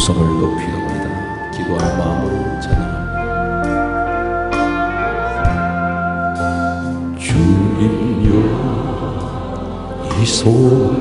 손을 높이옵니다. 기도하는 마음으로 찬양합니다. 주님여 이 손을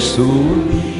예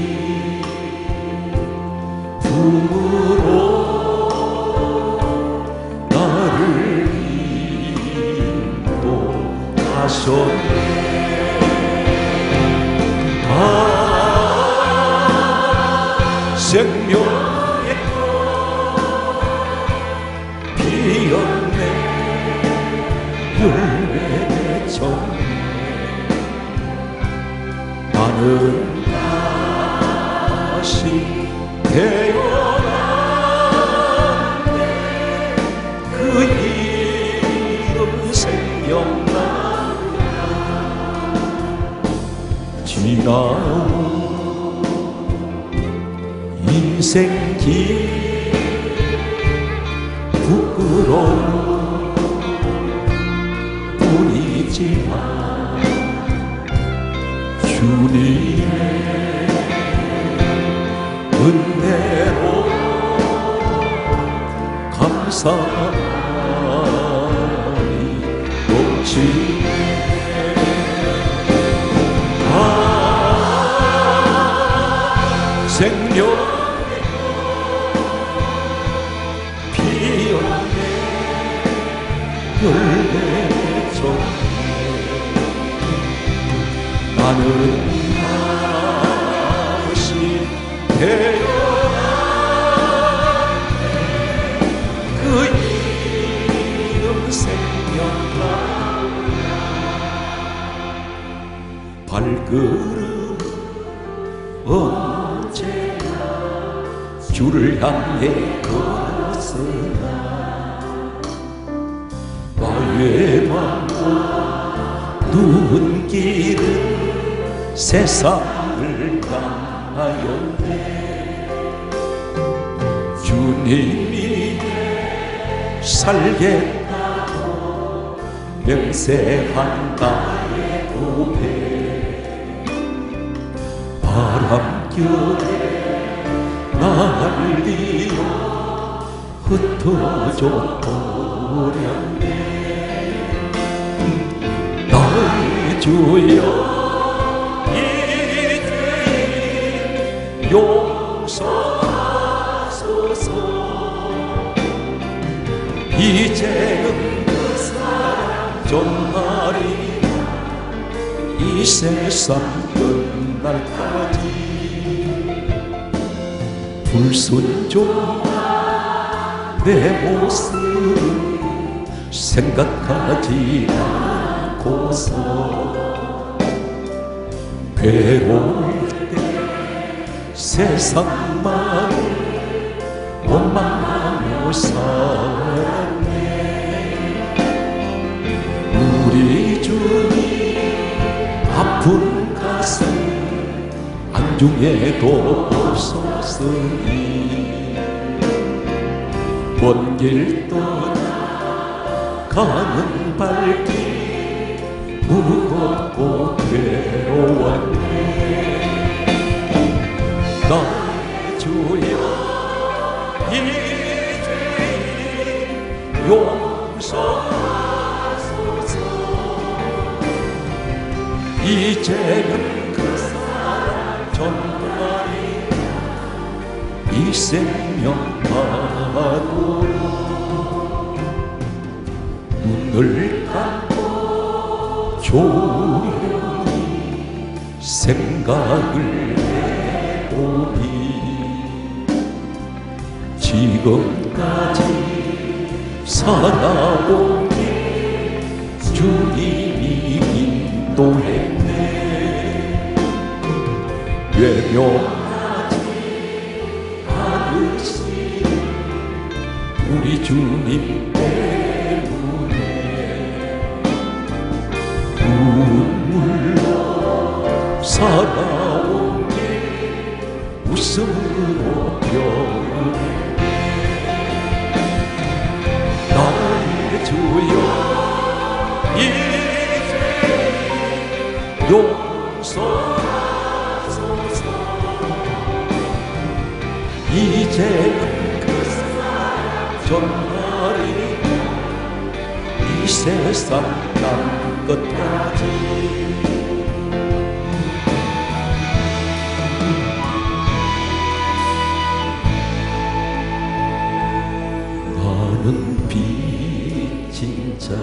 열매 맺었네 나는 다시 태어났네 그 이름 생명나무라 발걸음 언제나 주를 향해 걸었으나 맘과 눈길은 세상을 향하였네 주님이 살겠다고 맹세한 나의 고백. 바람결에 날리어 흩어져 버렸네 주여. 이제 용서하소서. 이제는 그 사랑 전날이 이 세상 끝날까지. 불순종한 내 모습 생각하지 않고서 괴로울 때 세상만을 원망하며 살았네. 우리 주님 아픈 가슴 안중에도 없었으니 먼길 떠나 가는 발길 무겁고 괴로웠네 나의 주여 이제 용서하소서 이제는 그 사랑 전날이 이 생명만으로. 눈을 감고 조용히 생각을 해보니 지금까지 살아온 길 주님이 인도했네. 외면하지 않으시 우리 주님. 때 살아온 길 웃음으로 변해. 나의 주여 이제 용서하소서. 이제는 그 사랑 전날이 이 세상 땅 끝까지 진자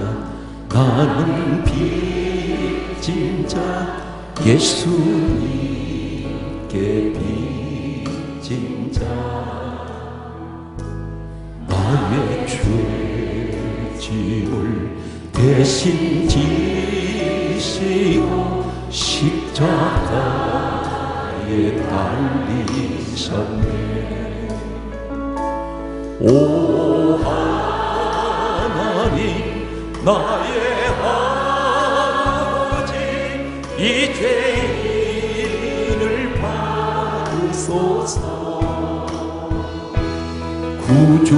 나는 빚진 자 예수님께 빚진 자 나의 죄짐을 대신 지시고 십자가에 달리셨네. 오 나의 아버지 이 죄인을 받으소서. 구주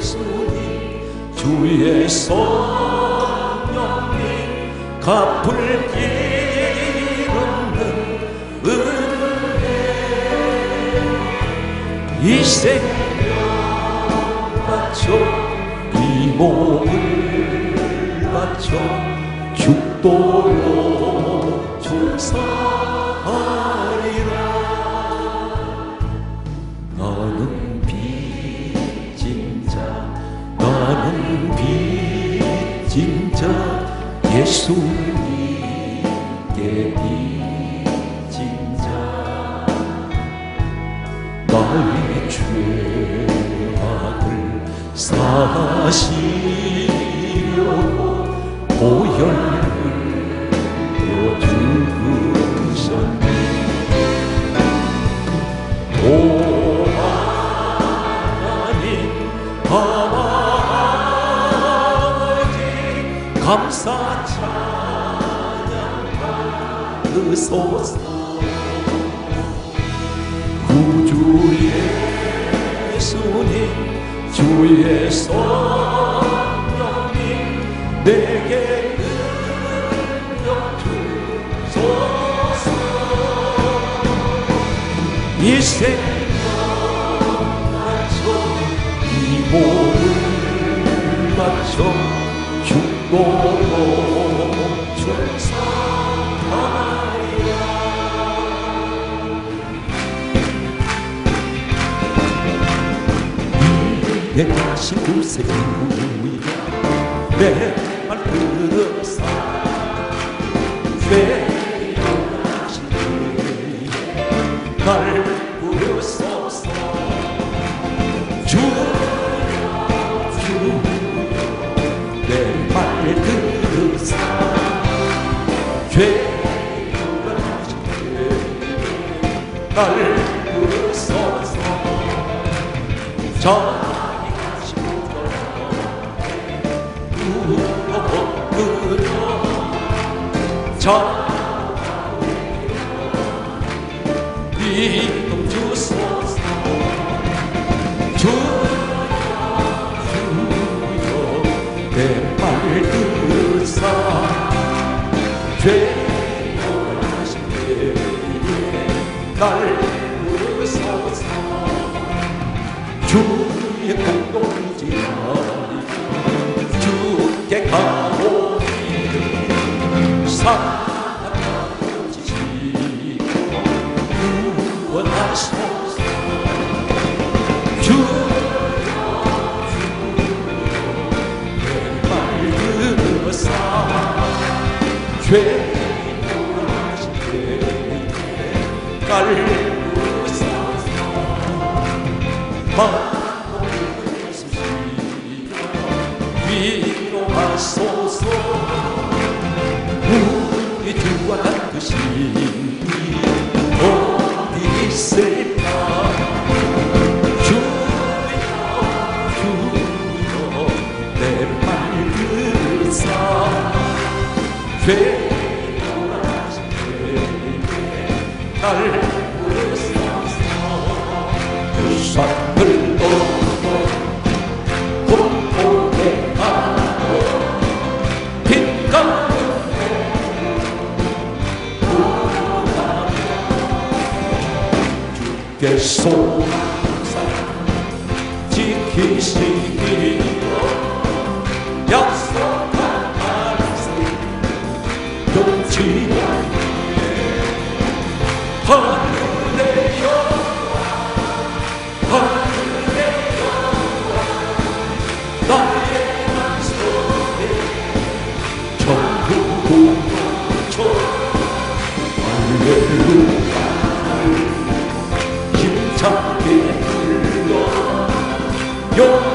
예수님 주의 성령님 갚을 길 없는 은혜 이 생명 바쳐 이 몸을 바쳐 죽도록 종사하리라. 나는 빚진 자 나는 빚진 자 예수 사시려고 보혈을 주셨네. 오 하나님 아버지 감사 찬양 받으소서 주의 성령이 내게 능력 주소서. 이 생명 맞춰 이 몸을 맞춰 죽고 죽사 119세 이후에 내말 들었어 세이날 부르소서 주여 내말 들으사 죄 날 부르소서 저 네. 이놈 주소 주여 내말 들사 그 죄 Maria. som. Your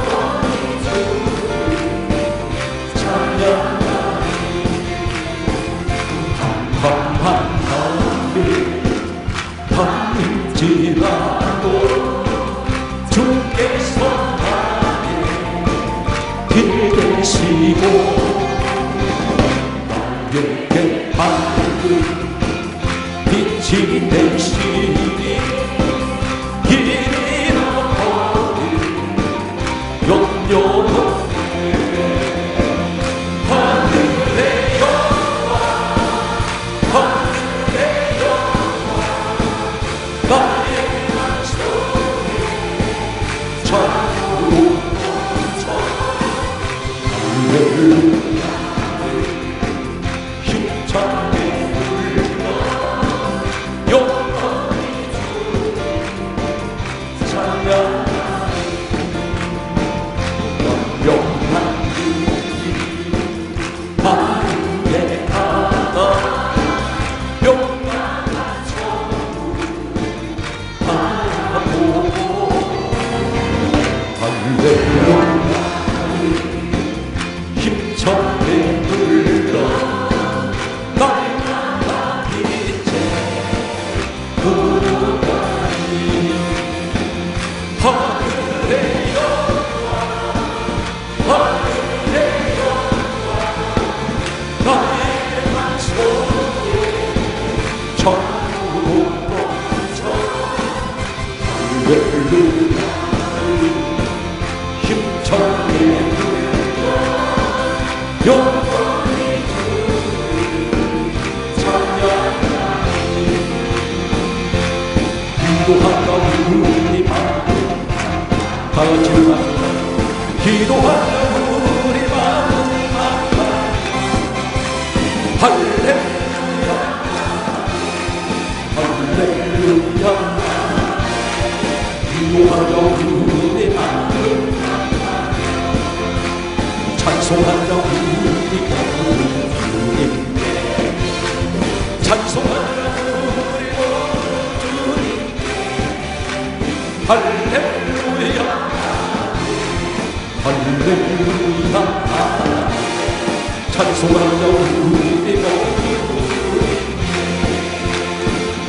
찬송하다 우리 모든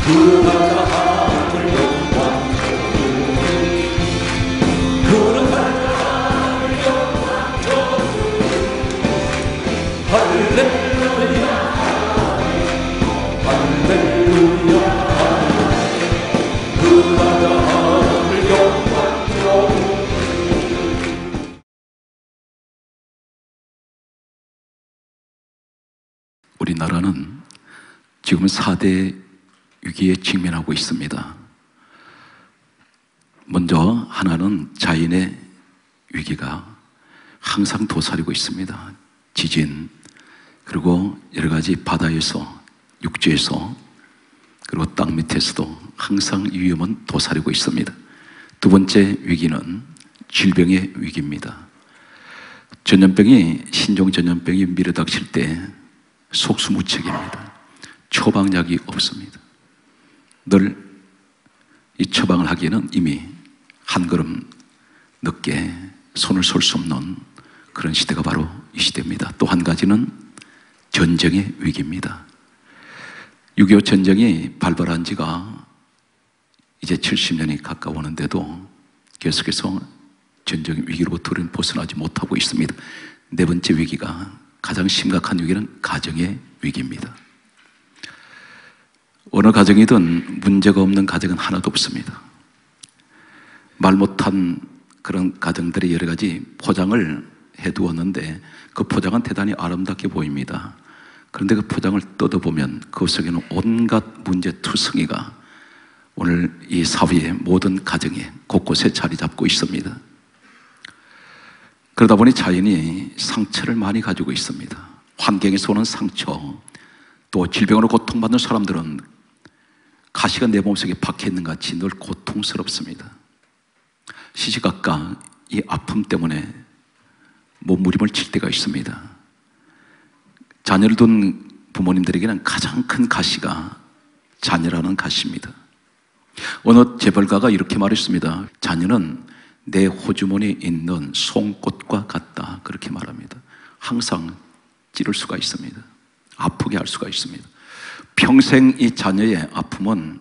그러하자 우리나라는 지금 4대 위기에 직면하고 있습니다. 먼저 하나는 자연의 위기가 항상 도사리고 있습니다. 지진, 그리고 여러 가지 바다에서, 육지에서, 그리고 땅 밑에서도 항상 이 위험은 도사리고 있습니다. 두 번째 위기는 질병의 위기입니다. 전염병이 신종 전염병이 밀어닥칠 때 속수무책입니다. 처방약이 없습니다. 늘 이 처방을 하기에는 이미 한 걸음 늦게 손을 쏠수 없는 그런 시대가 바로 이 시대입니다. 또 한 가지는 전쟁의 위기입니다. 6.25 전쟁이 발발한 지가 이제 70년이 가까워오는데도 계속해서 전쟁의 위기로부터 우리는 벗어나지 못하고 있습니다. 네 번째 위기가 가장 심각한 위기는 가정의 위기입니다. 어느 가정이든 문제가 없는 가정은 하나도 없습니다. 말 못한 그런 가정들이 여러 가지 포장을 해두었는데 그 포장은 대단히 아름답게 보입니다. 그런데 그 포장을 뜯어보면 그 속에는 온갖 문제 투성이가 오늘 이 사회의 모든 가정에 곳곳에 자리 잡고 있습니다. 그러다 보니 자연이 상처를 많이 가지고 있습니다. 환경에서 오는 상처, 또 질병으로 고통받는 사람들은 가시가 내 몸속에 박혀 있는 것 같이 늘 고통스럽습니다. 시시각각 이 아픔 때문에 몸부림을 칠 때가 있습니다. 자녀를 둔 부모님들에게는 가장 큰 가시가 자녀라는 가시입니다. 어느 재벌가가 이렇게 말했습니다. 자녀는 내 호주머니에 있는 송꽃과 같다. 그렇게 말합니다. 항상 찌를 수가 있습니다. 아프게 할 수가 있습니다. 평생 이 자녀의 아픔은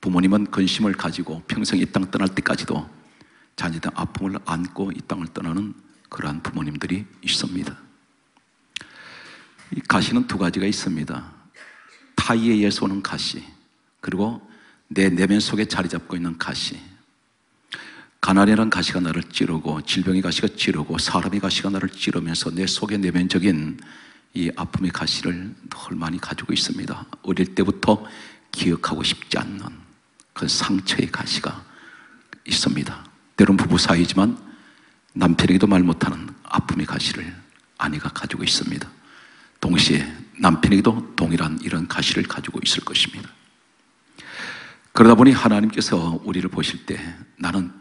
부모님은 근심을 가지고 평생 이 땅 떠날 때까지도 자녀의 아픔을 안고 이 땅을 떠나는 그러한 부모님들이 있습니다. 이 가시는 두 가지가 있습니다. 타이에 의해서 오는 가시, 그리고 내 내면 속에 자리 잡고 있는 가시. 가난이라는 가시가 나를 찌르고, 질병의 가시가 찌르고, 사람의 가시가 나를 찌르면서 내 속에 내면적인 이 아픔의 가시를 늘 많이 가지고 있습니다. 어릴 때부터 기억하고 싶지 않는 그 상처의 가시가 있습니다. 때론 부부 사이지만 남편에게도 말 못하는 아픔의 가시를 아내가 가지고 있습니다. 동시에 남편에게도 동일한 이런 가시를 가지고 있을 것입니다. 그러다 보니 하나님께서 우리를 보실 때 나는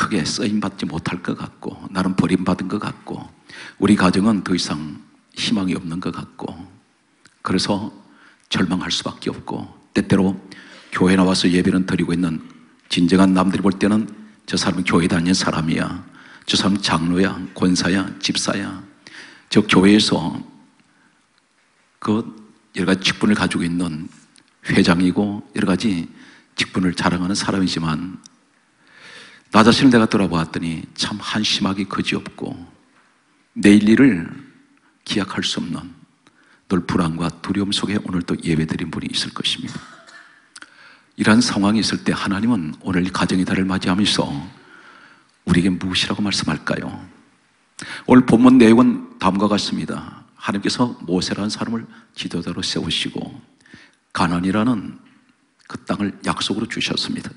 크게 쓰임받지 못할 것 같고 나는 버림받은 것 같고 우리 가정은 더 이상 희망이 없는 것 같고 그래서 절망할 수밖에 없고 때때로 교회 나와서 예배는 드리고 있는 진정한 남들이 볼 때는 저 사람은 교회 다니는 사람이야 저 사람 은 장로야 권사야 집사야. 저 교회에서 그 여러 가지 직분을 가지고 있는 회장이고 여러 가지 직분을 자랑하는 사람이지만 나 자신을 내가 돌아보았더니 참 한심하기 그지없고 내일 일을 기약할 수 없는 늘 불안과 두려움 속에 오늘 또 예배드린 분이 있을 것입니다. 이러한 상황이 있을 때 하나님은 오늘 이 가정의 달을 맞이하면서 우리에게 무엇이라고 말씀할까요? 오늘 본문 내용은 다음과 같습니다. 하나님께서 모세라는 사람을 지도자로 세우시고 가난이라는 그 땅을 약속으로 주셨습니다.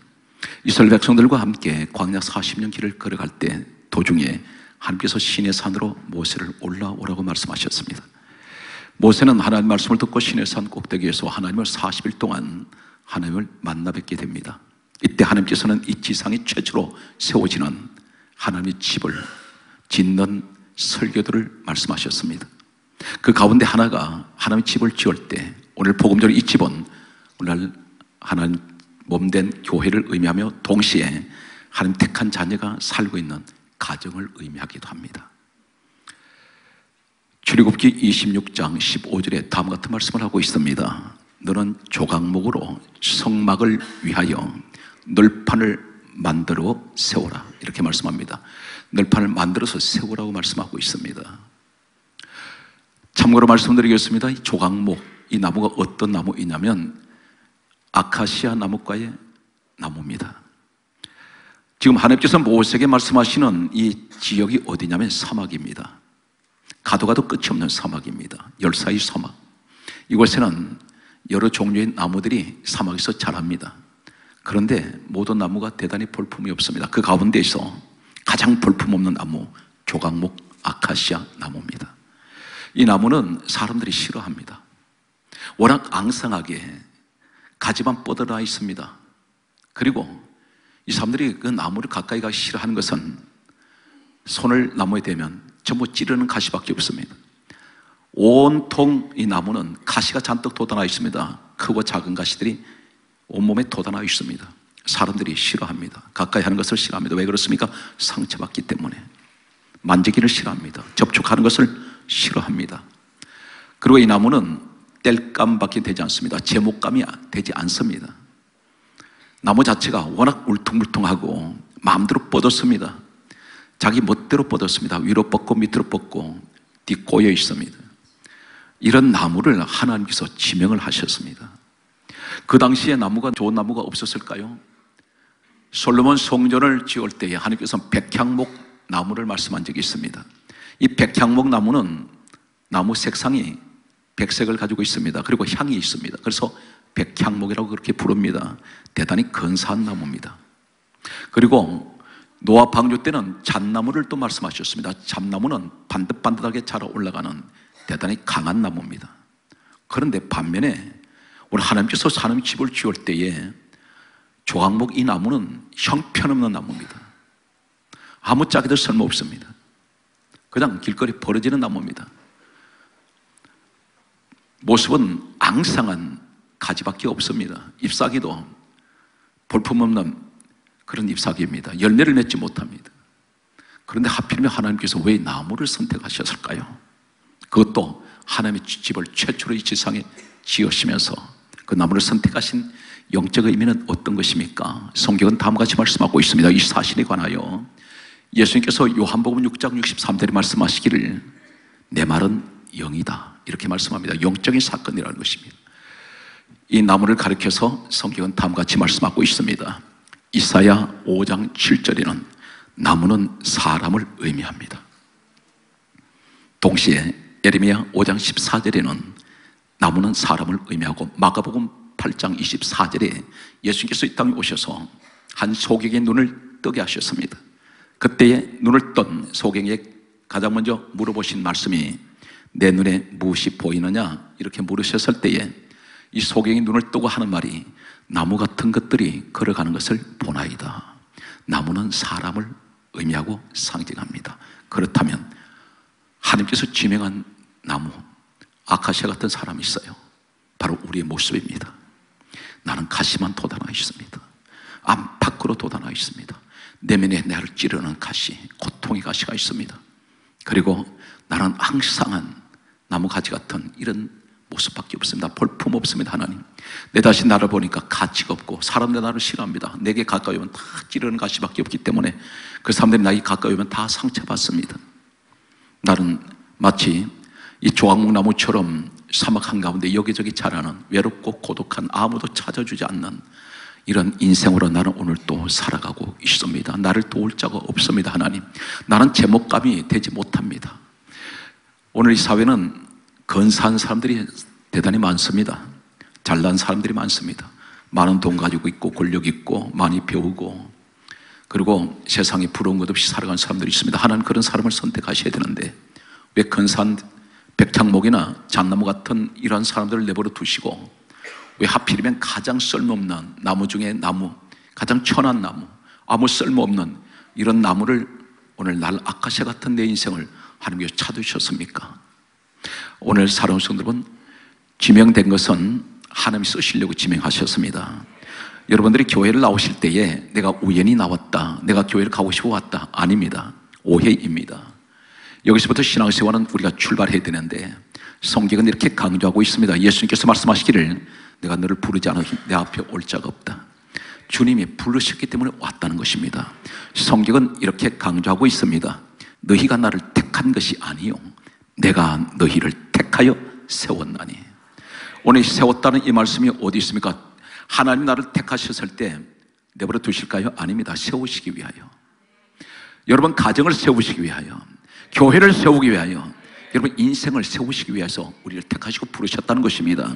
이스라엘 백성들과 함께 광야 40년 길을 걸어갈 때 도중에 하나님께서 신의 산으로 모세를 올라오라고 말씀하셨습니다. 모세는 하나님 말씀을 듣고 신의 산 꼭대기에서 하나님을 40일 동안 하나님을 만나 뵙게 됩니다. 이때 하나님께서는 이 지상에 최초로 세워지는 하나님의 집을 짓는 설교들을 말씀하셨습니다. 그 가운데 하나가 하나님의 집을 지을 때 오늘 복음적으로 이 집은 오늘 하나님 몸된 교회를 의미하며 동시에 하나님 택한 자녀가 살고 있는 가정을 의미하기도 합니다. 출애굽기 26장 15절에 다음 같은 말씀을 하고 있습니다. 너는 조각목으로 성막을 위하여 널판을 만들어 세워라 이렇게 말씀합니다. 널판을 만들어서 세우라고 말씀하고 있습니다. 참고로 말씀드리겠습니다. 이 조각목 이 나무가 어떤 나무이냐면 아카시아 나무과의 나무입니다. 지금 하나님께서 모세에게 말씀하시는 이 지역이 어디냐면 사막입니다. 가도 가도 끝이 없는 사막입니다. 열사의 사막. 이곳에는 여러 종류의 나무들이 사막에서 자랍니다. 그런데 모든 나무가 대단히 볼품이 없습니다. 그 가운데에서 가장 볼품없는 나무, 조각목 아카시아 나무입니다. 이 나무는 사람들이 싫어합니다. 워낙 앙상하게 가지만 뻗어나 있습니다. 그리고 이 사람들이 그 나무를 가까이 가기 싫어하는 것은 손을 나무에 대면 전부 찌르는 가시밖에 없습니다. 온통 이 나무는 가시가 잔뜩 돋아나 있습니다. 크고 작은 가시들이 온몸에 돋아나 있습니다. 사람들이 싫어합니다. 가까이 하는 것을 싫어합니다. 왜 그렇습니까? 상처받기 때문에. 만지기를 싫어합니다. 접촉하는 것을 싫어합니다. 그리고 이 나무는 뗄감밖에 되지 않습니다. 제목감이 되지 않습니다. 나무 자체가 워낙 울퉁불퉁하고 마음대로 뻗었습니다. 자기 멋대로 뻗었습니다. 위로 뻗고 밑으로 뻗고 뒤꼬여 있습니다. 이런 나무를 하나님께서 지명을 하셨습니다. 그 당시에 나무가 좋은 나무가 없었을까요? 솔로몬 성전을 지을 때에 하나님께서 백향목 나무를 말씀한 적이 있습니다. 이 백향목 나무는 나무 색상이 백색을 가지고 있습니다. 그리고 향이 있습니다. 그래서 백향목이라고 그렇게 부릅니다. 대단히 근사한 나무입니다. 그리고 노아 방주 때는 잣나무를 또 말씀하셨습니다. 잣나무는 반듯반듯하게 자라 올라가는 대단히 강한 나무입니다. 그런데 반면에 오늘 하나님께서 하나님 집을 지을 때에 조각목 이 나무는 형편없는 나무입니다. 아무 짝에도 쓸모 없습니다. 그냥 길거리 버려지는 나무입니다. 모습은 앙상한 가지밖에 없습니다. 잎사귀도 볼품없는 그런 잎사귀입니다. 열매를 맺지 못합니다. 그런데 하필이면 하나님께서 왜 나무를 선택하셨을까요? 그것도 하나님의 집을 최초로 이 지상에 지으시면서 그 나무를 선택하신 영적 의미는 어떤 것입니까? 성경은 다음과 같이 말씀하고 있습니다. 이 사실에 관하여 예수님께서 요한복음 6장 63절에 말씀하시기를 내 말은 영이다. 이렇게 말씀합니다. 영적인 사건이라는 것입니다. 이 나무를 가리켜서 성경은 다음과 같이 말씀하고 있습니다. 이사야 5장 7절에는 나무는 사람을 의미합니다. 동시에 예레미야 5장 14절에는 나무는 사람을 의미하고 마가복음 8장 24절에 예수님께서 이 땅에 오셔서 한 소경의 눈을 뜨게 하셨습니다. 그때에 눈을 뜬 소경에게 가장 먼저 물어보신 말씀이 내 눈에 무엇이 보이느냐 이렇게 물으셨을 때에 이 소경이 눈을 뜨고 하는 말이 나무 같은 것들이 걸어가는 것을 보나이다. 나무는 사람을 의미하고 상징합니다. 그렇다면 하나님께서 지명한 나무 아카시아 같은 사람이 있어요. 바로 우리의 모습입니다. 나는 가시만 돋아나 있습니다. 안팎으로 돋아나 있습니다. 내면에 나를 찌르는 가시, 고통의 가시가 있습니다. 그리고 나는 항상한 나무 가지 같은 이런 모습밖에 없습니다. 볼품 없습니다, 하나님. 내 다시 나를 보니까 가치가 없고 사람들 나를 싫어합니다. 내게 가까이 오면 다 찌르는 가시밖에 없기 때문에 그 사람들이 나에게 가까이 오면 다 상처받습니다. 나는 마치 이 조각목 나무처럼 사막 한가운데 여기저기 자라는 외롭고 고독한 아무도 찾아주지 않는 이런 인생으로 나는 오늘 또 살아가고 있습니다. 나를 도울 자가 없습니다, 하나님. 나는 제목감이 되지 못합니다. 오늘 이 사회는 근사한 사람들이 대단히 많습니다. 잘난 사람들이 많습니다. 많은 돈 가지고 있고 권력 있고 많이 배우고 그리고 세상에 부러운 것 없이 살아가는 사람들이 있습니다. 하나는 그런 사람을 선택하셔야 되는데 왜 근산 백향목이나 잣나무 같은 이런 사람들을 내버려 두시고 왜 하필이면 가장 쓸모없는 나무 중에 나무 가장 천한 나무 아무 쓸모없는 이런 나무를 오늘 날 아카시아 같은 내 인생을 하나님께서 찾으셨습니까? 오늘 사랑하는 성들은 지명된 것은 하나님이 쓰시려고 지명하셨습니다. 여러분들이 교회를 나오실 때에 내가 우연히 나왔다, 내가 교회를 가고 싶어 왔다 아닙니다. 오해입니다. 여기서부터 신앙생활은 우리가 출발해야 되는데 성경은 이렇게 강조하고 있습니다. 예수님께서 말씀하시기를 내가 너를 부르지 않아 내 앞에 올 자가 없다. 주님이 부르셨기 때문에 왔다는 것입니다. 성경은 이렇게 강조하고 있습니다. 너희가 나를 택한 것이 아니요. 내가 너희를 택하여 세웠나니. 오늘 세웠다는 이 말씀이 어디 있습니까? 하나님 나를 택하셨을 때 내버려 두실까요? 아닙니다. 세우시기 위하여. 여러분 가정을 세우시기 위하여, 교회를 세우기 위하여, 여러분 인생을 세우시기 위해서 우리를 택하시고 부르셨다는 것입니다.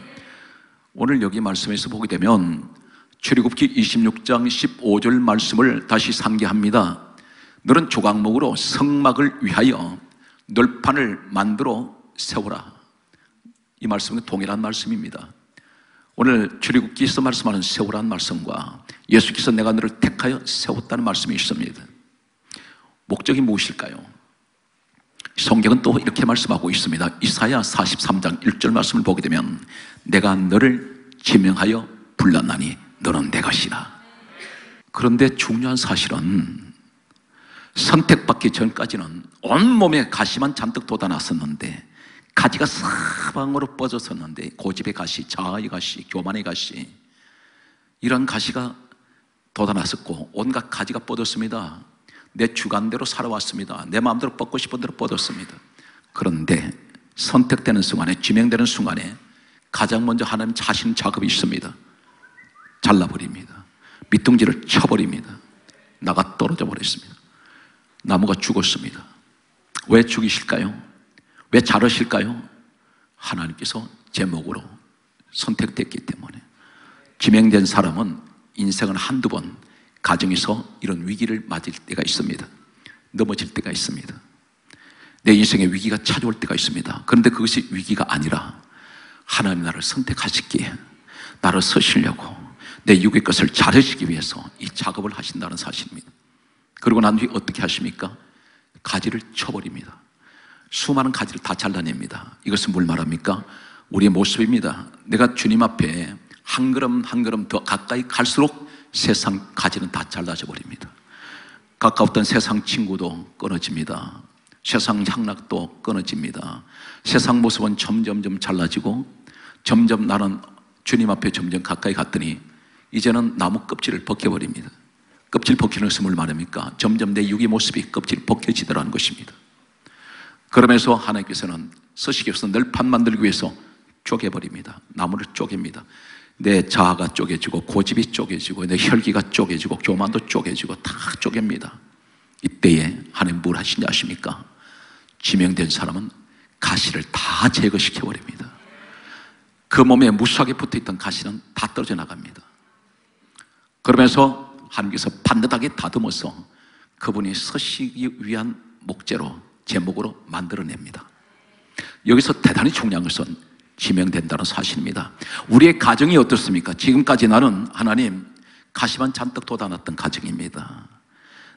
오늘 여기 말씀에서 보게 되면 출애굽기 26장 15절 말씀을 다시 상기합니다. 너는 조각목으로 성막을 위하여 널판을 만들어 세워라. 이 말씀은 동일한 말씀입니다. 오늘 출애굽기에서 말씀하는 세우라는 말씀과 예수께서 내가 너를 택하여 세웠다는 말씀이 있습니다. 목적이 무엇일까요? 성경은 또 이렇게 말씀하고 있습니다. 이사야 43장 1절 말씀을 보게 되면 내가 너를 지명하여 불렀나니 너는 내 것이라. 그런데 중요한 사실은 선택받기 전까지는 온몸에 가시만 잔뜩 돋아났었는데 가지가 사방으로 뻗었었는데 고집의 가시, 자아의 가시, 교만의 가시 이런 가시가 돋아났었고 온갖 가지가 뻗었습니다. 내 주관대로 살아왔습니다. 내 마음대로 뻗고 싶은 대로 뻗었습니다. 그런데 선택되는 순간에 지명되는 순간에 가장 먼저 하나님 자신 작업이 있습니다. 잘라버립니다. 밑둥지를 쳐버립니다. 나가 떨어져 버렸습니다. 나무가 죽었습니다. 왜 죽이실까요? 왜 자르실까요? 하나님께서 제목으로 선택됐기 때문에 지명된 사람은 인생은 한두 번 가정에서 이런 위기를 맞을 때가 있습니다. 넘어질 때가 있습니다. 내 인생에 위기가 찾아올 때가 있습니다. 그런데 그것이 위기가 아니라 하나님 나를 선택하시기에 나를 서시려고 내 육의 것을 자르시기 위해서 이 작업을 하신다는 사실입니다. 그리고 난 뒤에 어떻게 하십니까? 가지를 쳐버립니다. 수많은 가지를 다 잘라냅니다. 이것은 뭘 말합니까? 우리의 모습입니다. 내가 주님 앞에 한 걸음 한 걸음 더 가까이 갈수록 세상 가지는 다 잘라져 버립니다. 가까웠던 세상 친구도 끊어집니다. 세상 향락도 끊어집니다. 세상 모습은 점점점 잘라지고 점점 나는 주님 앞에 점점 가까이 갔더니 이제는 나무 껍질을 벗겨버립니다. 껍질 벗기는 것은 뭘 말합니까? 점점 내 육의 모습이 껍질 벗겨지더라는 것입니다. 그러면서 하나님께서는 서식에서 널판 만들기 위해서 쪼개버립니다. 나무를 쪼갭니다. 내 자아가 쪼개지고 고집이 쪼개지고 내 혈기가 쪼개지고 교만도 쪼개지고 다 쪼갭니다. 이때에 하나님 뭘 하시냐 아십니까? 지명된 사람은 가시를 다 제거시켜 버립니다. 그 몸에 무수하게 붙어 있던 가시는 다 떨어져 나갑니다. 그러면서 하나님께서 반듯하게 다듬어서 그분이 서시기 위한 목재로 제목으로 만들어냅니다. 여기서 대단히 중요한 것은 지명된다는 사실입니다. 우리의 가정이 어떻습니까? 지금까지 나는 하나님 가시만 잔뜩 돋아났던 가정입니다.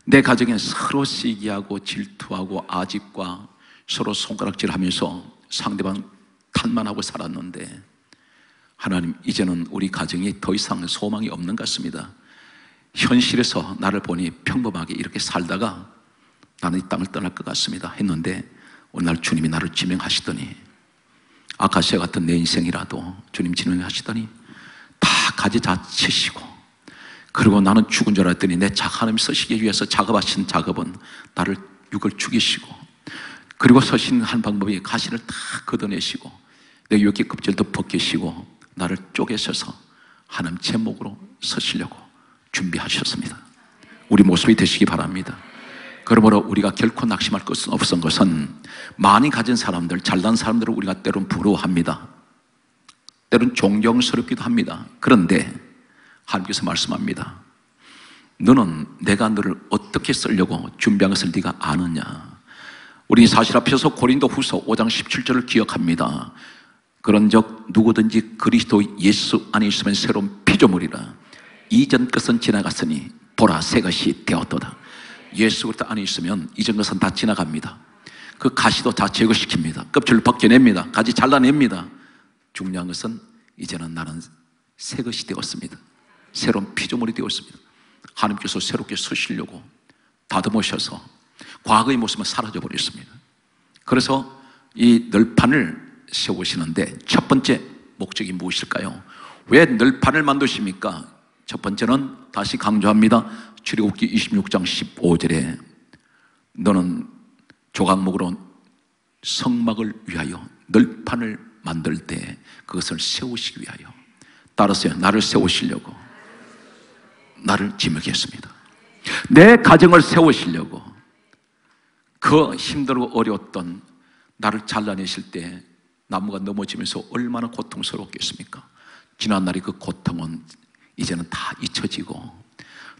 내 가정에 서로 시기하고 질투하고 아집과 서로 손가락질 하면서 상대방 탄만하고 살았는데 하나님 이제는 우리 가정이 더 이상 소망이 없는 것 같습니다. 현실에서 나를 보니 평범하게 이렇게 살다가 나는 이 땅을 떠날 것 같습니다. 했는데 오늘 주님이 나를 지명하시더니 아카시아 같은 내 인생이라도 주님 지명하시더니 다 가지 다 치시고 그리고 나는 죽은 줄 알았더니 내 하나님 서시기 위해서 작업하신 작업은 나를 육을 죽이시고 그리고 서신 한 방법이 가시를 다 걷어내시고 내 육의 껍질도 벗기시고 나를 쪼개셔서 하나님 제목으로 서시려고 준비하셨습니다. 우리 모습이 되시기 바랍니다. 그러므로 우리가 결코 낙심할 것은 없은 것은 많이 가진 사람들, 잘난 사람들을 우리가 때론 부러워합니다. 때론 존경스럽기도 합니다. 그런데 하나님께서 말씀합니다. 너는 내가 너를 어떻게 쓰려고 준비한 것을 네가 아느냐? 우리 사실 앞에서 고린도 후서 5장 17절을 기억합니다. 그런적 누구든지 그리스도 예수 안에 있으면 새로운 피조물이라. 이전 것은 지나갔으니 보라 새 것이 되었도다. 예수 그리스도 안에 있으면 이전 것은 다 지나갑니다. 그 가시도 다 제거시킵니다. 껍질을 벗겨냅니다. 가지 잘라냅니다. 중요한 것은 이제는 나는 새 것이 되었습니다. 새로운 피조물이 되었습니다. 하나님께서 새롭게 쓰시려고 다듬으셔서 과거의 모습은 사라져 버렸습니다. 그래서 이 널판을 세우시는데 첫 번째 목적이 무엇일까요? 왜 널판을 만드십니까? 첫 번째는 다시 강조합니다. 출애굽기 26장 15절에 너는 조각목으로 성막을 위하여 널판을 만들 때 그것을 세우시기 위하여 따라서요 나를 세우시려고 나를 지목했습니다. 내 가정을 세우시려고 그 힘들고 어려웠던 나를 잘라내실 때 나무가 넘어지면서 얼마나 고통스러웠겠습니까? 지난날의 그 고통은 이제는 다 잊혀지고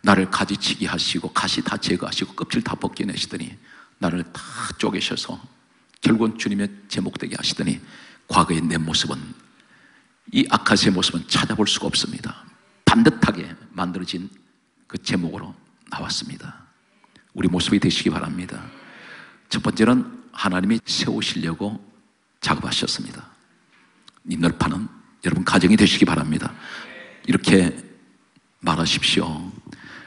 나를 가지치기 하시고 가시 다 제거하시고 껍질 다 벗겨내시더니 나를 다 쪼개셔서 결국은 주님의 제목되게 하시더니 과거의 내 모습은 이 아카시의 모습은 찾아볼 수가 없습니다. 반듯하게 만들어진 그 제목으로 나왔습니다. 우리 모습이 되시기 바랍니다. 첫 번째는 하나님이 세우시려고 작업하셨습니다. 이 널판은 여러분 가정이 되시기 바랍니다. 이렇게 말하십시오.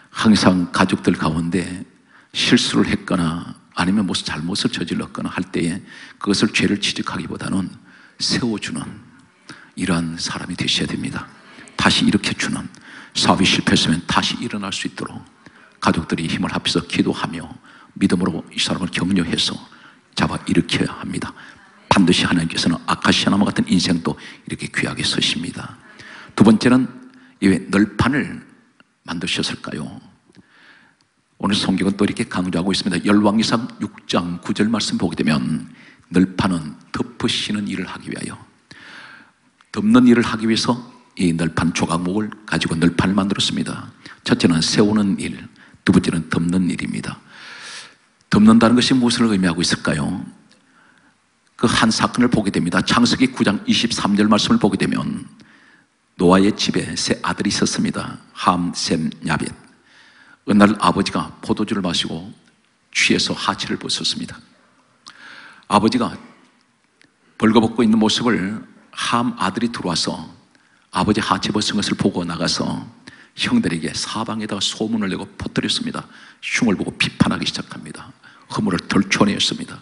항상 가족들 가운데 실수를 했거나 아니면 무슨 잘못을 저질렀거나 할 때에 그것을 죄를 지적하기보다는 세워주는 이러한 사람이 되셔야 됩니다. 다시 일으켜주는 사업이 실패했으면 다시 일어날 수 있도록 가족들이 힘을 합해서 기도하며 믿음으로 이 사람을 격려해서 잡아 일으켜야 합니다. 반드시 하나님께서는 아카시아 나무 같은 인생도 이렇게 귀하게 쓰십니다. 두 번째는 왜 널판을 만드셨을까요? 오늘 성경은 또 이렇게 강조하고 있습니다. 열왕기상 6장 9절 말씀 보게 되면 널판은 덮으시는 일을 하기 위하여 덮는 일을 하기 위해서 이 널판 조각목을 가지고 널판을 만들었습니다. 첫째는 세우는 일, 두 번째는 덮는 일입니다. 덮는다는 것이 무엇을 의미하고 있을까요? 그 한 사건을 보게 됩니다. 창세기 9장 23절 말씀을 보게 되면 노아의 집에 세 아들이 있었습니다. 함, 셈, 야벳. 어느 날 아버지가 포도주를 마시고 취해서 하체를 벗었습니다. 아버지가 벌거벗고 있는 모습을 함 아들이 들어와서 아버지 하체 벗은 것을 보고 나가서 형들에게 사방에다가 소문을 내고 퍼뜨렸습니다. 흉을 보고 비판하기 시작합니다. 허물을 덜쳐내었습니다.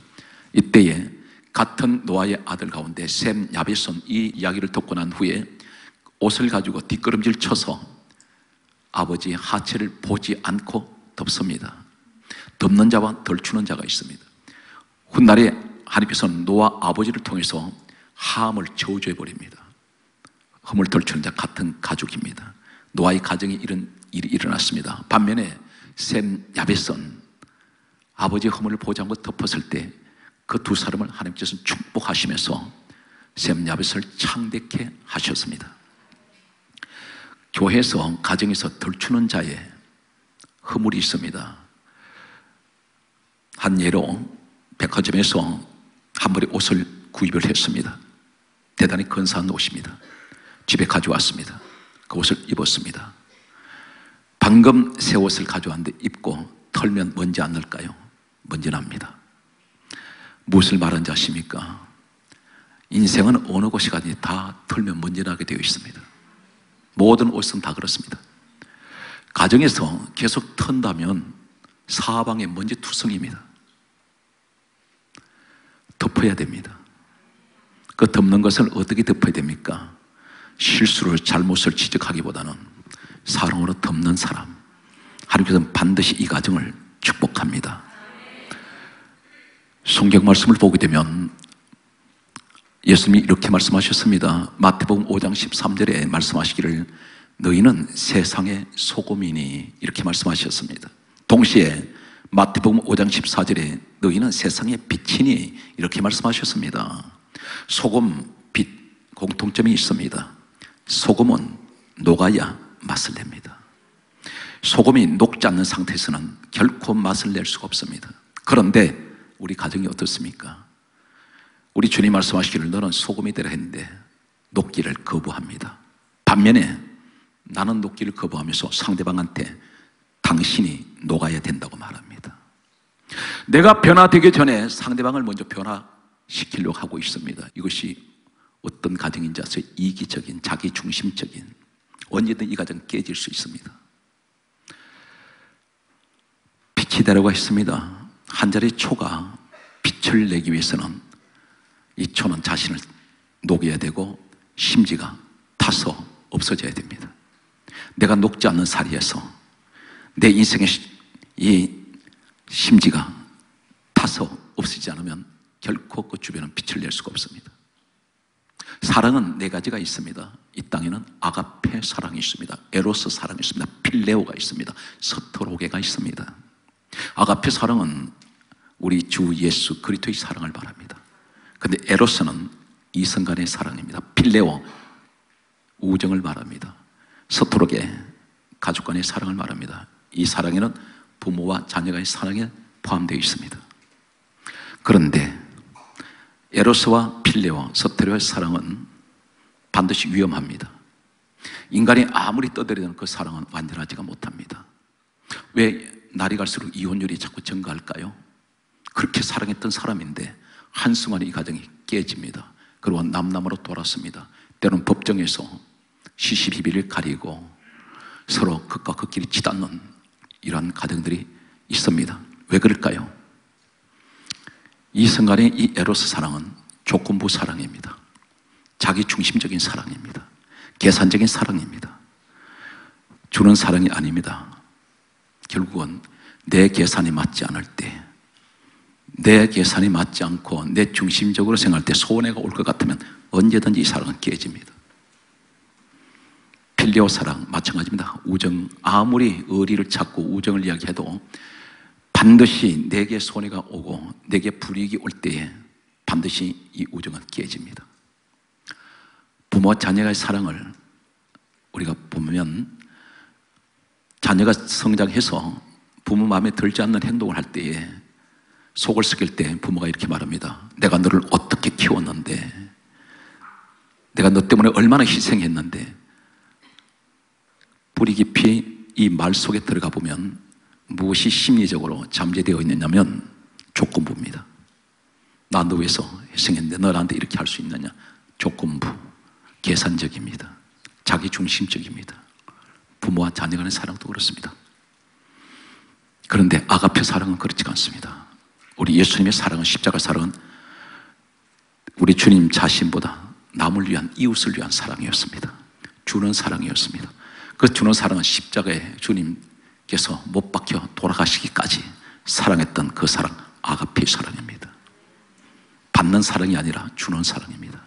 이때에 같은 노아의 아들 가운데 셈 야벳은 이 이야기를 듣고 난 후에 옷을 가지고 뒷걸음질 쳐서 아버지의 하체를 보지 않고 덮습니다. 덮는 자와 덜 추는 자가 있습니다. 훗날에 하나님께서는 노아 아버지를 통해서 함을 저주해 버립니다. 허물 덜추는 자 같은 가족입니다. 노아의 가정에 이런 일이 일어났습니다. 반면에 셈 야벳은 아버지의 허물을 보지 않고 덮었을 때 그 두 사람을 하나님께서 축복하시면서 셈 야벳을 창대케 하셨습니다. 교회에서 가정에서 덜추는 자의 허물이 있습니다. 한 예로 백화점에서 한 벌의 옷을 구입을 했습니다. 대단히 근사한 옷입니다. 집에 가져왔습니다. 그 옷을 입었습니다. 방금 새 옷을 가져왔는데 입고 털면 먼지 안 날까요? 먼지 납니다. 무엇을 말하는지 아십니까? 인생은 어느 곳이 가든지 다 털면 먼지 나게 되어 있습니다. 모든 옷은 다 그렇습니다. 가정에서 계속 턴다면 사방에 먼지 투성입니다. 덮어야 됩니다. 그 덮는 것을 어떻게 덮어야 됩니까? 실수를 잘못을 지적하기보다는 사랑으로 덮는 사람. 하나님께서는 반드시 이 가정을 축복합니다. 성경 말씀을 보게 되면 예수님이 이렇게 말씀하셨습니다. 마태복음 5장 13절에 말씀하시기를 너희는 세상의 소금이니 이렇게 말씀하셨습니다. 동시에 마태복음 5장 14절에 너희는 세상의 빛이니 이렇게 말씀하셨습니다. 소금, 빛 공통점이 있습니다. 소금은 녹아야 맛을 냅니다. 소금이 녹지 않는 상태에서는 결코 맛을 낼 수가 없습니다. 그런데 우리 가정이 어떻습니까? 우리 주님 말씀하시기를 너는 소금이 되라 했는데 녹기를 거부합니다. 반면에 나는 녹기를 거부하면서 상대방한테 당신이 녹아야 된다고 말합니다. 내가 변화되기 전에 상대방을 먼저 변화시키려고 하고 있습니다. 이것이 어떤 가정인지 아세요? 이기적인, 자기 중심적인, 언제든 이 가정 깨질 수 있습니다. 빛이 되라고 했습니다. 한 자리 초가 빛을 내기 위해서는 이 초는 자신을 녹여야 되고 심지가 타서 없어져야 됩니다. 내가 녹지 않는 사리에서 내 인생의 시- 이 심지가 타서 없어지지 않으면 결코 그 주변은 빛을 낼 수가 없습니다. 사랑은 네 가지가 있습니다. 이 땅에는 아가페 사랑이 있습니다. 에로스 사랑이 있습니다. 필레오가 있습니다. 서토로게가 있습니다. 아가페 사랑은 우리 주 예수 그리스도의 사랑을 말합니다. 근데 에로스는 이성간의 사랑입니다. 필레오 우정을 말합니다. 서투르게 가족 간의 사랑을 말합니다. 이 사랑에는 부모와 자녀가의 사랑에 포함되어 있습니다. 그런데 에로스와 필레와 서테르의 사랑은 반드시 위험합니다. 인간이 아무리 떠들이는 그 사랑은 완전하지가 못합니다. 왜 날이 갈수록 이혼율이 자꾸 증가할까요? 그렇게 사랑했던 사람인데 한순간에 이 가정이 깨집니다. 그리고 남남으로 돌았습니다. 때로는 법정에서 시시비비를 가리고 서로 극과 극끼리 치닫는 이러한 가정들이 있습니다. 왜 그럴까요? 이 순간의 이 에로스 사랑은 조건부 사랑입니다. 자기 중심적인 사랑입니다. 계산적인 사랑입니다. 주는 사랑이 아닙니다. 결국은 내 계산이 맞지 않을 때, 내 계산이 맞지 않고 내 중심적으로 생각할 때 소원해가 올 것 같으면 언제든지 이 사랑은 깨집니다. 필리오 사랑 마찬가지입니다. 우정 아무리 의리를 찾고 우정을 이야기해도 반드시 내게 손해가 오고 내게 불이익이 올 때에 반드시 이 우정은 깨집니다. 부모 자녀의 사랑을 우리가 보면 자녀가 성장해서 부모 마음에 들지 않는 행동을 할 때에 속을 썩일 때 부모가 이렇게 말합니다. 내가 너를 어떻게 키웠는데 내가 너 때문에 얼마나 희생했는데 뿌리 깊이 이 말 속에 들어가 보면 무엇이 심리적으로 잠재되어 있느냐면 조건부입니다. 나 너 위해서 희생했는데 너 나한테 이렇게 할 수 있느냐? 조건부. 계산적입니다. 자기 중심적입니다. 부모와 자녀 간의 사랑도 그렇습니다. 그런데 아가페 사랑은 그렇지 않습니다. 우리 예수님의 사랑은 십자가 사랑은 우리 주님 자신보다 남을 위한 이웃을 위한 사랑이었습니다. 주는 사랑이었습니다. 그 주는 사랑은 십자가에 주님께서 못 박혀 돌아가시기까지 사랑했던 그 사랑 아가페 사랑입니다. 받는 사랑이 아니라 주는 사랑입니다.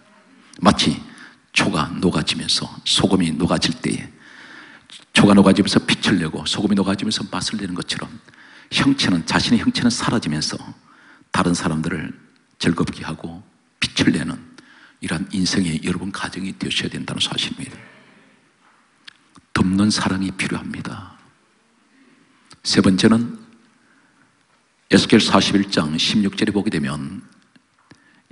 마치 초가 녹아지면서 소금이 녹아질 때에 초가 녹아지면서 빛을 내고 소금이 녹아지면서 맛을 내는 것처럼 형체는 자신의 형체는 사라지면서 다른 사람들을 즐겁게 하고 빛을 내는 이러한 인생의 여러분 가정이 되셔야 된다는 사실입니다. 덮는 사랑이 필요합니다. 세 번째는 에스겔 41장 16절에 보게 되면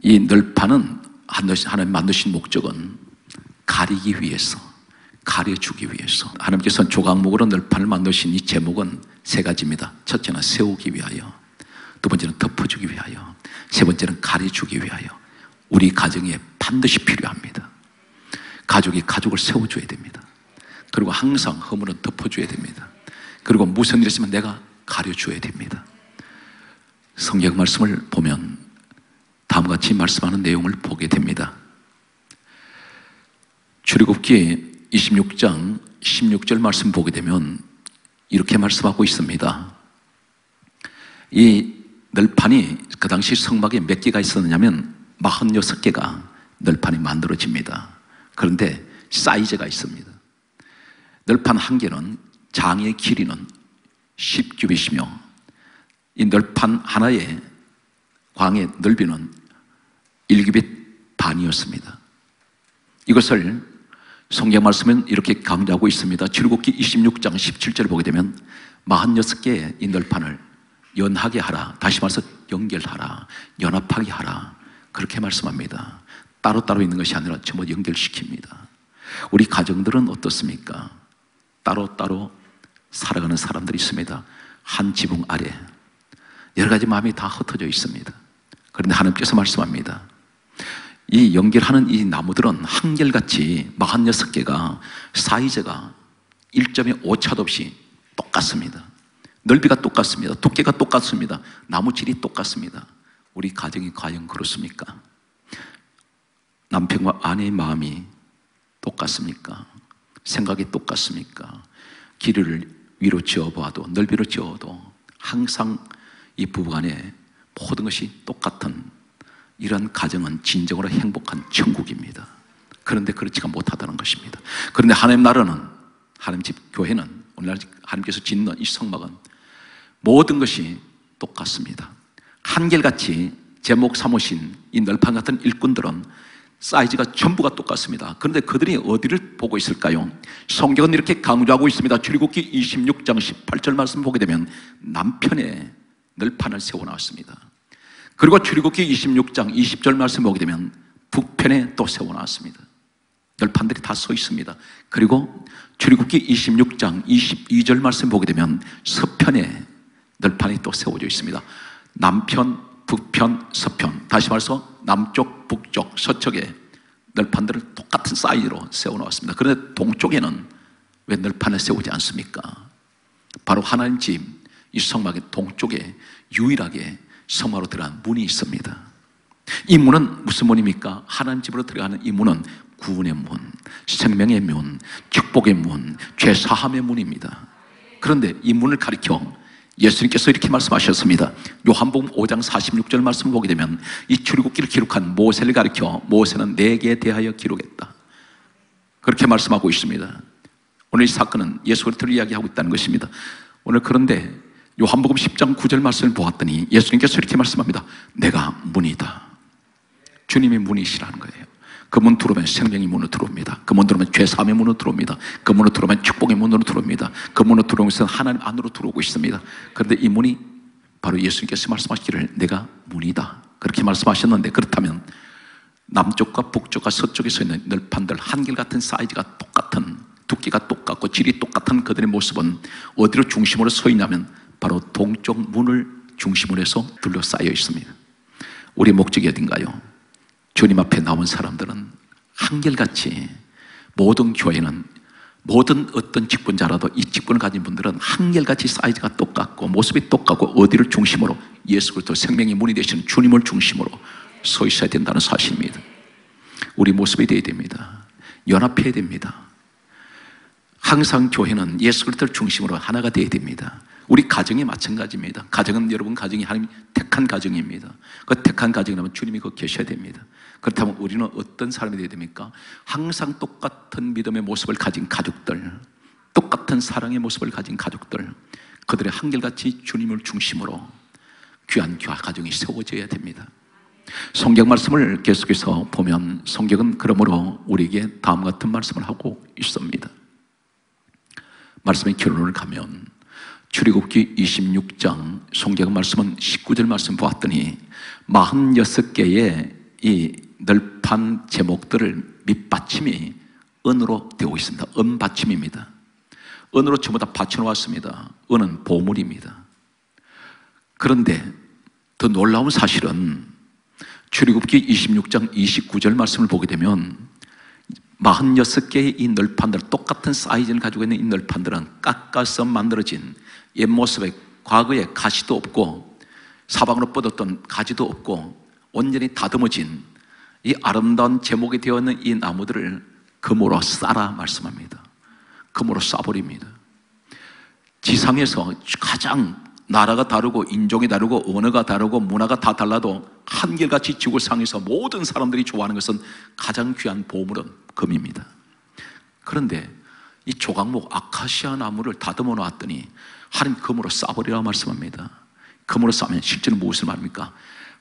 이 널판은 하나님 만드신 목적은 가리기 위해서 가려주기 위해서 하나님께서는 조각목으로 널판을 만드신 이 제목은 세 가지입니다. 첫째는 세우기 위하여 두 번째는 덮어주기 위하여 세 번째는 가려주기 위하여 우리 가정에 반드시 필요합니다. 가족이 가족을 세워줘야 됩니다. 그리고 항상 허물은 덮어줘야 됩니다. 그리고 무슨 일 있으면 내가 가려줘야 됩니다. 성경 말씀을 보면 다음과 같이 말씀하는 내용을 보게 됩니다. 출애굽기 26장 16절 말씀 보게 되면 이렇게 말씀하고 있습니다. 이 널판이 그 당시 성막에 몇 개가 있었느냐면 46개가 널판이 만들어집니다. 그런데 사이즈가 있습니다. 널판 한 개는 장의 길이는 10규빗이며 이 널판 하나의 광의 넓이는 1규빗 반이었습니다. 이것을 성경 말씀은 이렇게 강조하고 있습니다. 출애굽기 26장 17절 보게 되면 46개의 이 널판을 연하게 하라. 다시 말해서 연결하라. 연합하게 하라. 그렇게 말씀합니다. 따로따로 있는 것이 아니라 전부 연결시킵니다. 우리 가정들은 어떻습니까? 따로따로 살아가는 사람들이 있습니다. 한 지붕 아래 여러 가지 마음이 다 흩어져 있습니다. 그런데 하나님께서 말씀합니다. 이 연결하는 이 나무들은 한결같이 46개가 사이즈가 1.5차도 없이 똑같습니다. 넓이가 똑같습니다. 두께가 똑같습니다. 나무 질이 똑같습니다. 우리 가정이 과연 그렇습니까? 남편과 아내의 마음이 똑같습니까? 생각이 똑같습니까? 길이를 위로 지어봐도 넓이로 지어도 항상 이 부부간에 모든 것이 똑같은 이런 가정은 진정으로 행복한 천국입니다. 그런데 그렇지가 못하다는 것입니다. 그런데 하나님 나라는 하나님 집 교회는 오늘날 하나님께서 짓는 이 성막은 모든 것이 똑같습니다. 한결같이 제목 삼으신 이 널판 같은 일꾼들은 사이즈가 전부가 똑같습니다. 그런데 그들이 어디를 보고 있을까요? 성경은 이렇게 강조하고 있습니다. 출애굽기 26장 18절 말씀 보게 되면 남편의 널판을 세워 놨습니다. 그리고 출애굽기 26장 20절 말씀 보게 되면 북편에 또 세워 놨습니다. 널판들이 다 서 있습니다. 그리고 출애굽기 26장 22절 말씀 보게 되면 서편에 널판이 또 세워져 있습니다. 남편, 북편, 서편. 다시 말해서 남쪽, 북쪽, 서쪽에 널판들을 똑같은 사이즈로 세워 놓았습니다. 그런데 동쪽에는 왜 널판을 세우지 않습니까? 바로 하나님 집, 이 성막의 동쪽에 유일하게 성막으로 들어간 문이 있습니다. 이 문은 무슨 문입니까? 하나님 집으로 들어가는 이 문은 구원의 문, 생명의 문, 축복의 문, 죄 사함의 문입니다. 그런데 이 문을 가리켜 예수님께서 이렇게 말씀하셨습니다. 요한복음 5장 46절 말씀을 보게 되면 이 출애굽기를 기록한 모세를 가리켜 모세는 내게 대하여 기록했다. 그렇게 말씀하고 있습니다. 오늘 이 사건은 예수 그리스도를 이야기하고 있다는 것입니다. 오늘 그런데 요한복음 10장 9절 말씀을 보았더니 예수님께서 이렇게 말씀합니다. 내가 문이다. 주님이 문이시라는 거예요. 그 문 들어오면 생명의 문으로 들어옵니다. 그 문 들어오면 죄사함의 문으로 들어옵니다. 그 문으로 들어오면 축복의 문으로 들어옵니다. 그 문으로 들어오면서 하나님 안으로 들어오고 있습니다. 그런데 이 문이 바로 예수님께서 말씀하시기를 내가 문이다. 그렇게 말씀하셨는데 그렇다면 남쪽과 북쪽과 서쪽에 서 있는 널판들 한결같은 사이즈가 똑같은 두께가 똑같고 질이 똑같은 그들의 모습은 어디로 중심으로 서 있냐면 바로 동쪽 문을 중심으로 해서 둘러싸여 있습니다. 우리 목적이 어딘가요? 주님 앞에 나온 사람들은 한결같이 모든 교회는 모든 어떤 직분자라도 이 직분을 가진 분들은 한결같이 사이즈가 똑같고 모습이 똑같고 어디를 중심으로 예수 그리스도 생명의 문이 되시는 주님을 중심으로 서 있어야 된다는 사실입니다. 우리 모습이 되어야 됩니다. 연합해야 됩니다. 항상 교회는 예수 그리스도를 중심으로 하나가 되어야 됩니다. 우리 가정이 마찬가지입니다. 가정은 여러분 가정이 하나님 택한 가정입니다. 그 택한 가정이라면 주님이 거 계셔야 됩니다. 그렇다면 우리는 어떤 사람이 되어야 됩니까? 항상 똑같은 믿음의 모습을 가진 가족들, 똑같은 사랑의 모습을 가진 가족들, 그들의 한결같이 주님을 중심으로 귀한 교화 가정이 세워져야 됩니다. 성경 말씀을 계속해서 보면 성경은 그러므로 우리에게 다음 같은 말씀을 하고 있습니다. 말씀의 결론을 가면 출애굽기 26장 성경 말씀은 19절 말씀 보았더니 46개의 이 널판 제목들을 밑받침이 은으로 되어 있습니다. 은받침입니다. 은으로 전부 다 받쳐놓았습니다. 은은 보물입니다. 그런데 더 놀라운 사실은 출애굽기 26장 29절 말씀을 보게 되면 46개의 이 널판들, 똑같은 사이즈를 가지고 있는 이 널판들은 깎아서 만들어진 옛 모습에 과거에 가시도 없고 사방으로 뻗었던 가지도 없고 온전히 다듬어진 이 아름다운 제목이 되어 있는 이 나무들을 금으로 싸라 말씀합니다. 금으로 싸버립니다. 지상에서 가장 나라가 다르고 인종이 다르고 언어가 다르고 문화가 다 달라도 한결같이 지구상에서 모든 사람들이 좋아하는 것은 가장 귀한 보물은 금입니다. 그런데 이 조각목 아카시아 나무를 다듬어 놨더니 하나님 금으로 싸버리라 말씀합니다. 금으로 싸면 실제로 무엇을 말합니까?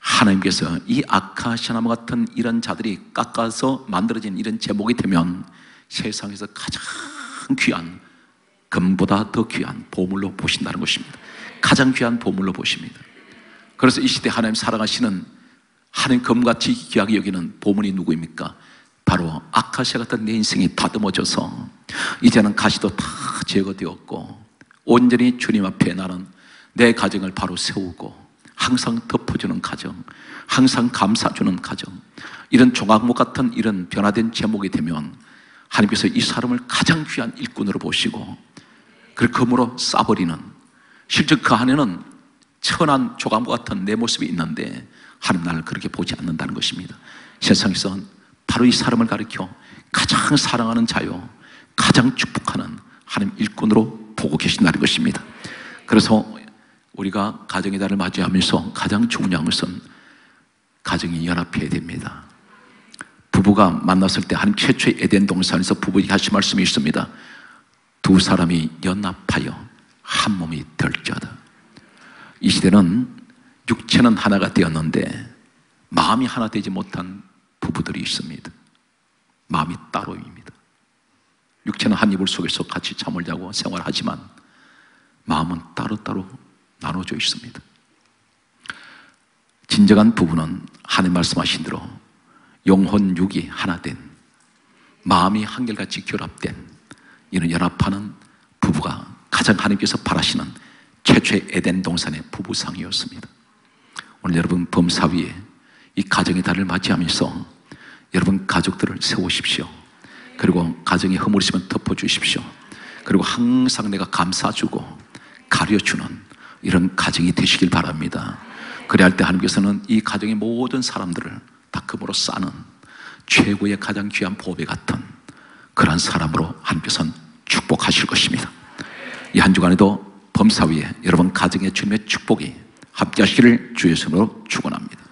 하나님께서 이 아카시아 나무 같은 이런 자들이 깎아서 만들어진 이런 제목이 되면 세상에서 가장 귀한 금보다 더 귀한 보물로 보신다는 것입니다. 가장 귀한 보물로 보십니다. 그래서 이 시대 하나님 사랑하시는 하나님 금같이 귀하게 여기는 보물이 누구입니까? 바로 아카시아 같은 내 인생이 다듬어져서 이제는 가시도 다 제거되었고 온전히 주님 앞에 나는 내 가정을 바로 세우고 항상 덮어주는 가정, 항상 감싸주는 가정 이런 종악목 같은 이런 변화된 제목이 되면 하나님께서 이 사람을 가장 귀한 일꾼으로 보시고 그 금으로 싸버리는 실제 그 안에는 천한 조감과 같은 내 모습이 있는데 하나님 나를 그렇게 보지 않는다는 것입니다. 세상에선 바로 이 사람을 가리켜 가장 사랑하는 자요, 가장 축복하는 하나님 일꾼으로 보고 계신다는 것입니다. 그래서 우리가 가정의 달을 맞이하면서 가장 중요한 것은 가정이 연합해야 됩니다. 부부가 만났을 때 하나님 최초의 에덴 동산에서 부부에게 하신 말씀이 있습니다. 두 사람이 연합하여 한 몸이 될지어다. 이 시대는 육체는 하나가 되었는데 마음이 하나 되지 못한 부부들이 있습니다. 마음이 따로입니다. 육체는 한 이불 속에서 같이 잠을 자고 생활하지만 마음은 따로따로 나눠져 있습니다. 진정한 부부는 하나님 말씀하신 대로 영혼 육이 하나 된 마음이 한결같이 결합된 이런 연합하는 부부가 가장 하나님께서 바라시는 최초의 에덴 동산의 부부상이었습니다. 오늘 여러분 범사위에 이 가정의 달을 맞이하면서 여러분 가족들을 세우십시오. 그리고 가정에 허물이시면 덮어주십시오. 그리고 항상 내가 감싸주고 가려주는 이런 가정이 되시길 바랍니다. 그래야 할 때 하나님께서는 이 가정의 모든 사람들을 다 금으로 싸는 최고의 가장 귀한 보배 같은 그런 사람으로 하나님께서는 축복하실 것입니다. 이 한 주간에도 범사위에 여러분 가정의 주님의 축복이 함께하시기를 주의 손으로 축원합니다.